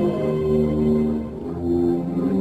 Amen.